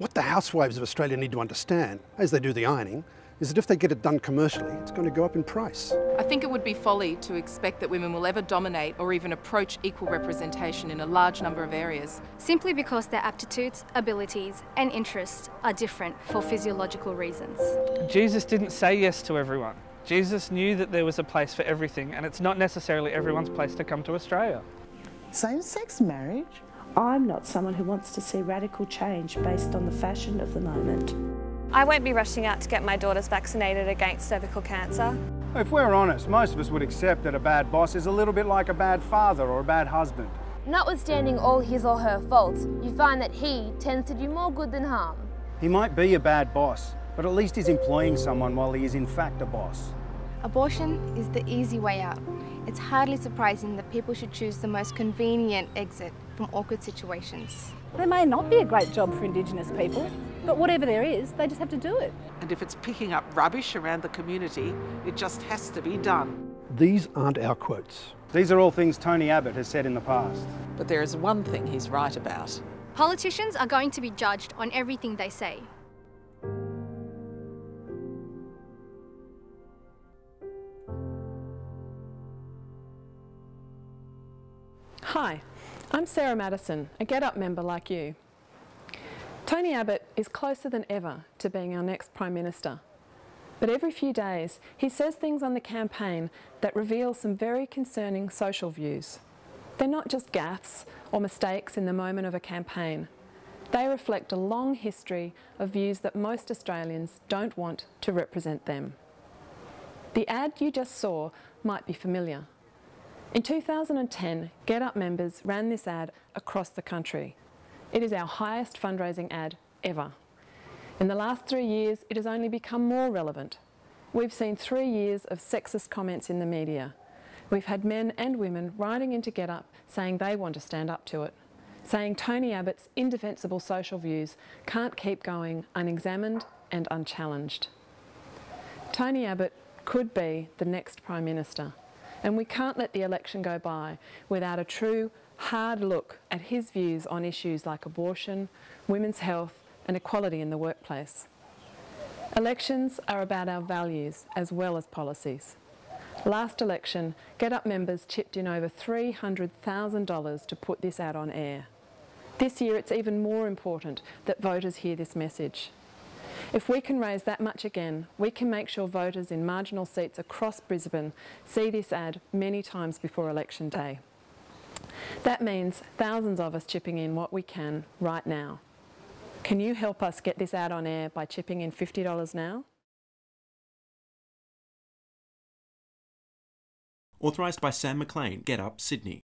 What the housewives of Australia need to understand, as they do the ironing, is that if they get it done commercially, it's going to go up in price. I think it would be folly to expect that women will ever dominate or even approach equal representation in a large number of areas. Simply because their aptitudes, abilities, and interests are different for physiological reasons. Jesus didn't say yes to everyone. Jesus knew that there was a place for everything, and it's not necessarily everyone's place to come to Australia. Same sex marriage? I'm not someone who wants to see radical change based on the fashion of the moment. I won't be rushing out to get my daughters vaccinated against cervical cancer. If we're honest, most of us would accept that a bad boss is a little bit like a bad father or a bad husband. Notwithstanding all his or her faults, you find that he tends to do more good than harm. He might be a bad boss, but at least he's employing someone while he is in fact a boss. Abortion is the easy way out. It's hardly surprising that people should choose the most convenient exit from awkward situations. There may not be a great job for Indigenous people, but whatever there is, they just have to do it. And if it's picking up rubbish around the community, it just has to be done. These aren't our quotes. These are all things Tony Abbott has said in the past. But there is one thing he's right about. Politicians are going to be judged on everything they say. Hi, I'm Sarah Maddison, a GetUp member like you. Tony Abbott is closer than ever to being our next Prime Minister. But every few days, he says things on the campaign that reveal some very concerning social views. They're not just gaffes or mistakes in the moment of a campaign. They reflect a long history of views that most Australians don't want to represent them. The ad you just saw might be familiar. In 2010, GetUp members ran this ad across the country. It is our highest fundraising ad ever. In the last three years, it has only become more relevant. We've seen three years of sexist comments in the media. We've had men and women writing into GetUp saying they want to stand up to it, saying Tony Abbott's indefensible social views can't keep going unexamined and unchallenged. Tony Abbott could be the next Prime Minister. And we can't let the election go by without a true, hard look at his views on issues like abortion, women's health and equality in the workplace. Elections are about our values as well as policies. Last election, GetUp members chipped in over $300,000 to put this out on air. This year it's even more important that voters hear this message. If we can raise that much again, we can make sure voters in marginal seats across Brisbane see this ad many times before election day. That means thousands of us chipping in what we can right now. Can you help us get this ad on air by chipping in $50 now? Authorised by Sam McLean, GetUp, Sydney.